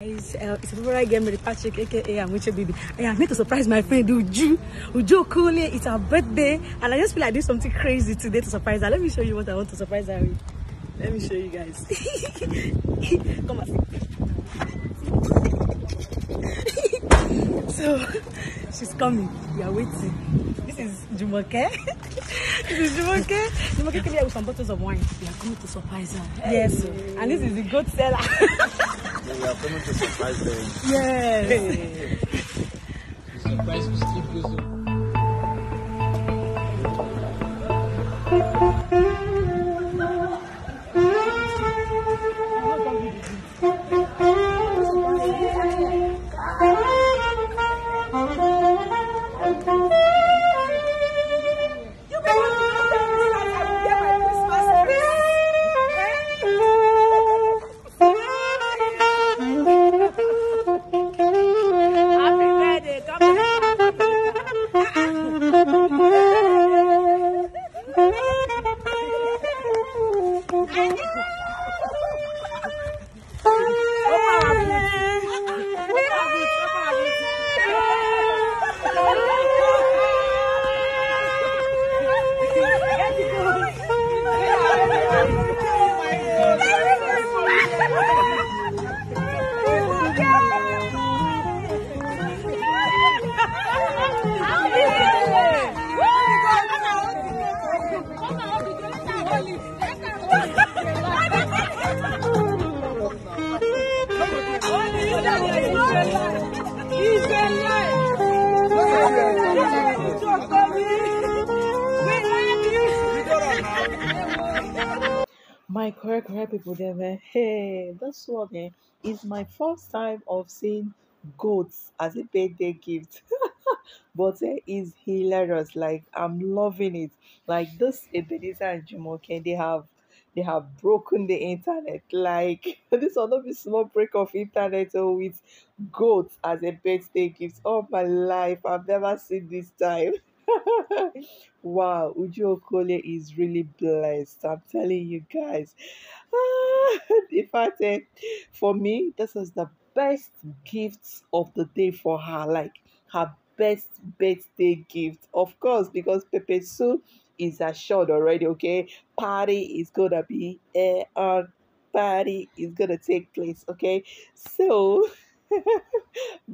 Guys, uh, it's a favorite game with Patrick, aka Amuche Baby. I am here to surprise my friend Uju. Uju Okoli, it's her birthday, and I just feel like doing something crazy today to surprise her. Let me show you what I want to surprise her with. Let me show you guys. Come see. so, she's coming. We are waiting. This is Jumoke. this is Jumoke. Jumoke came here with some bottles of wine. We are coming to surprise her. Yes. And this is the goat seller. We are coming to surprise them. yes. Surprise still goes on. My correct, correct people there, man. Hey, this one eh, is my first time of seeing goats as a birthday gift. but eh, it's hilarious. Like I'm loving it. Like this Ebenezer and Jumoke, they have they have broken the internet. Like this will not be small break of internet oh, with goats as a birthday gift. All my life, I've never seen this time. wow, Uju Okoli is really blessed. I'm telling you guys. In fact, eh, for me, this is the best gift of the day for her. Like her best birthday gift, of course, because Pepe Sue is assured already. Okay, party is gonna be a on party is gonna take place. Okay, so.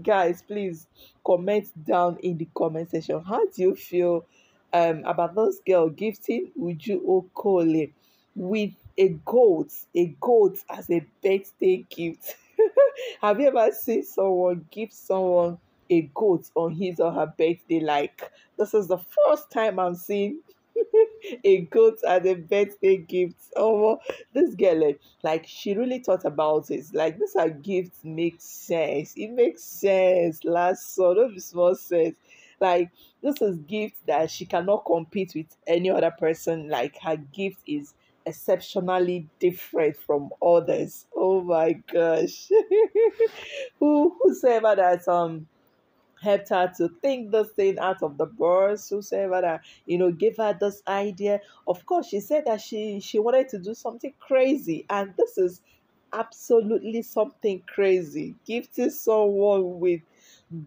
guys please comment down in the comment section. How do you feel um about this girl gifting uju okoli with a goat a goat as a birthday gift? Have you ever seen someone give someone a goat on his or her birthday? Like this is the first time i'm seeing a goat as a birthday gift. Oh, this girl, eh, like, she really thought about it. Like, this are gifts makes sense. It makes sense. Last so don't be small sense. Like, this is gift that she cannot compete with any other person. Like, her gift is exceptionally different from others. Oh my gosh. Who whosoever that um helped her to think this thing out of the box whosoever that you know gave her this idea. Of course she said that she she wanted to do something crazy and this is absolutely something crazy. Gifting someone with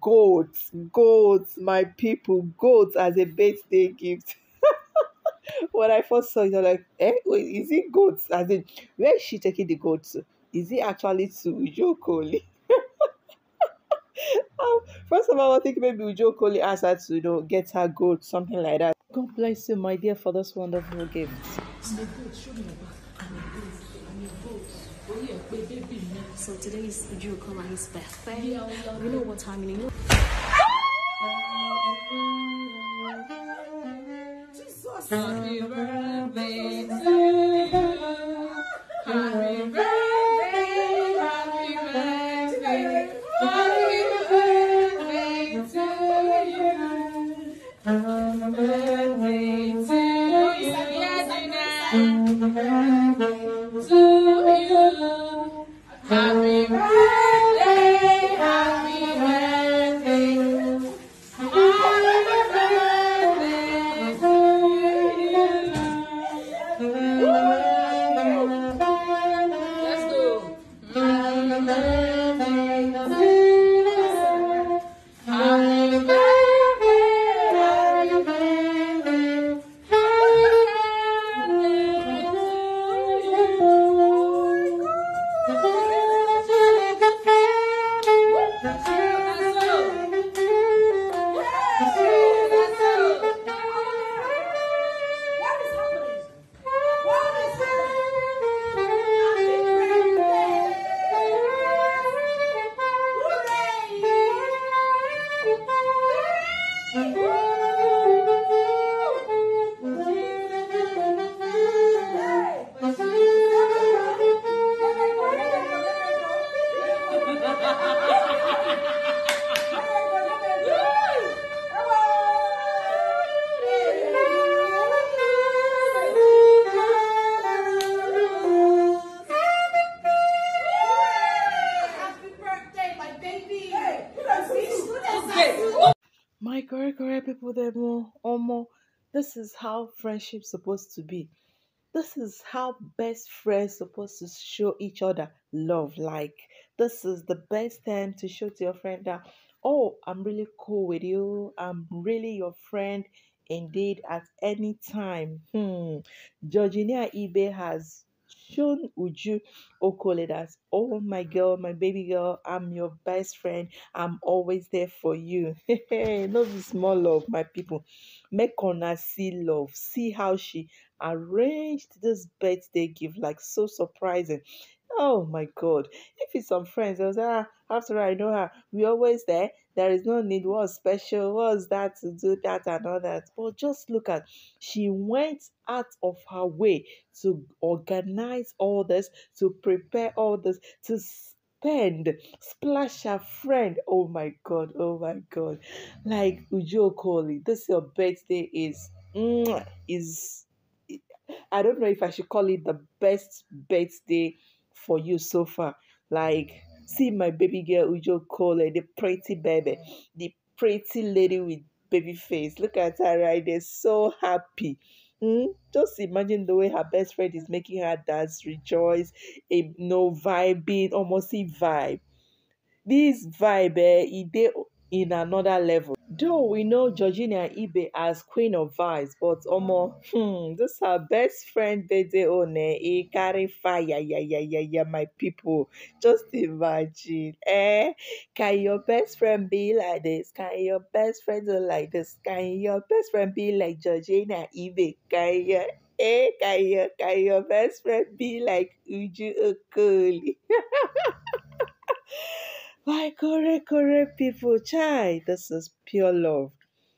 goats goats my people goats as a birthday gift. When i first saw it i was like eh wait is it goats? As in where is she taking the goats is it actually to Uju Okoli? Um, First of all, I think maybe we Uju Okoli asked her to, you know, get her goat, something like that. God bless you, my dear, for this wonderful gift. So today is Uju Okoli's birthday. You know what time it This is how friendship supposed to be. This is how best friends supposed to show each other love. Like this is the best time to show to your friend that, oh, I'm really cool with you. I'm really your friend indeed at any time. Hmm. Georgina Ibe has shown Uju Okoli that, oh my girl, my baby girl, I'm your best friend. I'm always there for you. no be small love, my people. Make una see love. See how she arranged this birthday gift, like so surprising. Oh my god. If it's some friends, they'll say, ah, after I know her. We always there. There is no need. What's special? What's that to do that and all that? But just look at she went out of her way to organize all this, to prepare all this, to spend, splash her friend. Oh my god, oh my god. Like Uju Okoli, this your birthday is is I don't know if I should call it the best birthday for you so far. Like, see my baby girl Uju Okoli, the pretty baby, the pretty lady with baby face. Look at her right there, so happy. Mm? Just imagine the way her best friend is making her dance, rejoice, a no vibing, almost see vibe. This vibe, eh, it in another level. Though we know Georgina Ibe as queen of vibes, but omo, hmm, this her best friend birthday one, eh, carry fire, yeah, yeah, yeah, yeah, my people. Just imagine, eh? Can your best friend be like this? Can your best friend be like this? Can your best friend be like Georgina Ibe? Can your Eh, can your, can your best friend be like Uju Okoli? My correct, correct people, chai. This is pure love.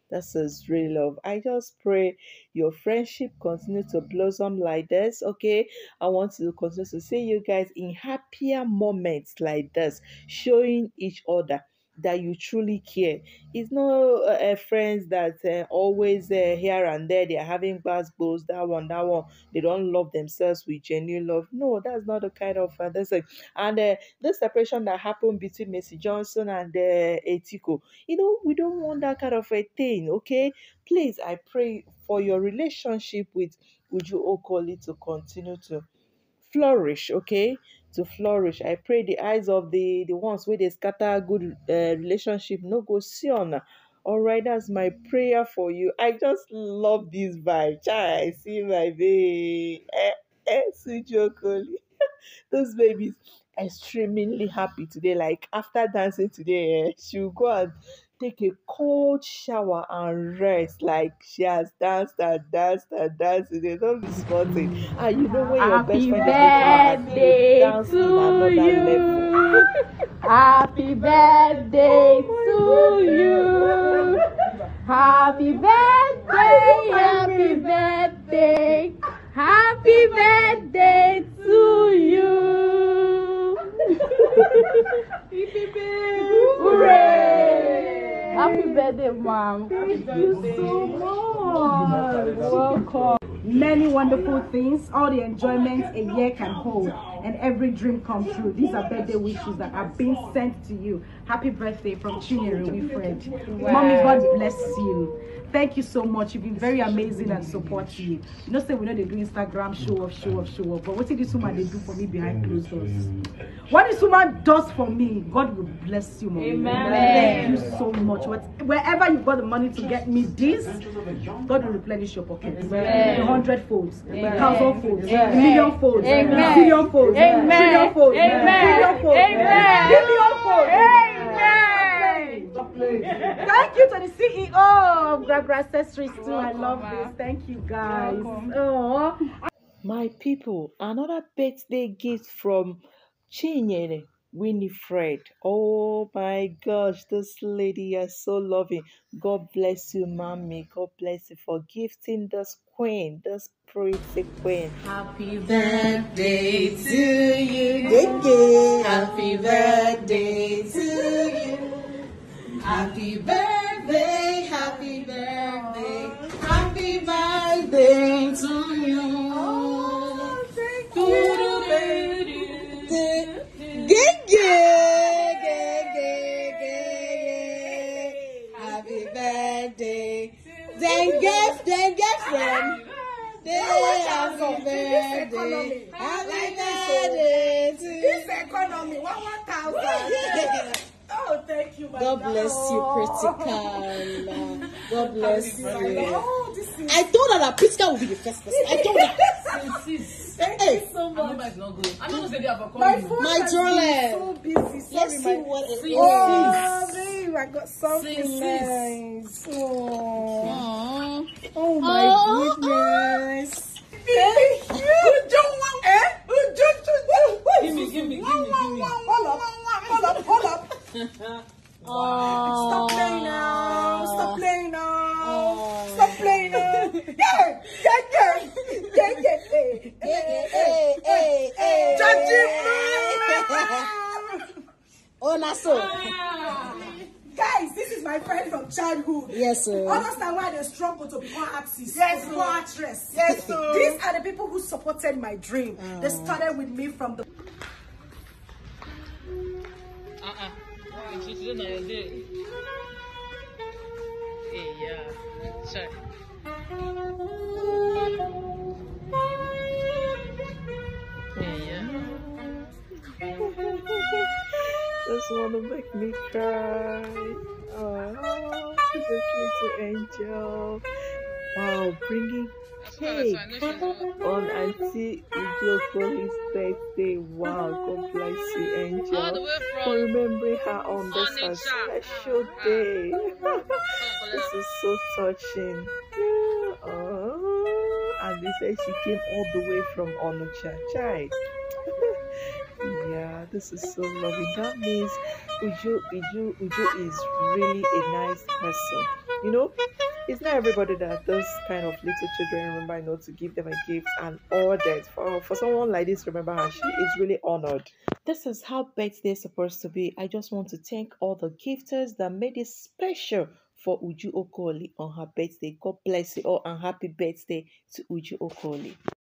This is real love. I just pray your friendship continue to blossom like this. Okay. I want to continue to see you guys in happier moments like this, showing each other that you truly care. It's not uh, uh, friends that uh, always uh, here and there they are having bad blows. That one, that one, they don't love themselves with genuine love. No, that's not the kind of uh, that's like, and uh, the separation that happened between Mercy Johnson and uh, Etiko. You know, we don't want that kind of a thing. Okay, please, I pray for your relationship with Uju Okoli to continue to flourish. Okay to flourish. I pray the eyes of the the ones where they scatter good uh, relationship no go see on. All right, that's my prayer for you. I just love this vibe. I see my baby. Eh, eh, sweet Jokoli. Those babies extremely happy today. Like after dancing today, eh, she'll go and take a cold shower and rest. Like she has danced and danced and danced today. Don't be sporting. And you know when your best friend is birthday dance in to another level. Happy birthday oh to you. Happy birthday, oh happy birthday, happy birthday to you. Hooray! Happy birthday, mom. Thank you so much. Welcome. many wonderful things, all the enjoyment a year can hold, and every dream come true. These are birthday wishes that are being sent to you. Happy birthday from Chinyere Wilfred. Mommy, God bless you. Thank you so much. You've been very amazing and supportive. You know, say we know they do Instagram show off, show off, show off. But what did this woman they do for me behind closed doors? What this woman does for me, God will bless you, mommy. Amen. Thank you so much. What, wherever you got the money to get me this, God will replenish your pockets. Amen. A hundred folds, a thousand folds, a million folds, Amen. a billion folds, a Amen. trillion folds, a Amen. billion folds, Amen. a billion folds. Amen. Thank you to the CEO of Gragra Accessories too. I love this. Thank you guys. Oh. My people, another birthday gift from Chinyere Winifred. Oh my gosh, this lady is so loving. God bless you, mommy. God bless you for gifting this queen, this pretty queen. Happy birthday to you. Happy birthday to you. Happy birthday, happy birthday, happy birthday to you. Oh, thank you. Happy birthday. Then get, then get from. Happy birthday. Happy birthday to you. This economy, one one thousand. Oh, thank you, my God bless you, love. Critical. God bless you. Oh, this is. I told her that Priska will be the first person. I told her. Thank Hey. you so much. Number is not good. I don't know say they have a My call. phone My has darling. been so busy. Sorry, Let's see my... what it is. Oh, babe, I got something Sis, sis. nice. Oh, Aw. oh my Oh, goodness. Thank you. Eh? Give me, give me, give me, give me. Hold up, hold up, hold up. Stop playing now. Stop playing now. Stop playing now. Yeah, yeah, yeah, yeah, yeah, hey, Hey, hey, hey, hey. Oh, na so. Guys, this is my friend from childhood. Yes, sir. Understand why they struggle to become artists, Yes, become actress. Yes, sir. These are the people who supported my dream. They started with me from the Just. Hey, yeah. Sorry. Just want to make me cry. Oh, this little angel. Wow, bringing cake on Auntie Ujoko's birthday. Wow, God bless you, angel. For remembering her on this her special day. this is so touching. Oh, and they said she came all the way from Onitsha. Child. yeah, this is so lovely. That means Uju, Uju, Uju is really a nice person. You know, it's not everybody that those kind of little children remember, you know, to give them a gift and all that. For, for someone like this, remember her, she is really honored. This is how birthday is supposed to be. I just want to thank all the gifters that made it special for Uju Okoli on her birthday. God bless you all and happy birthday to Uju Okoli.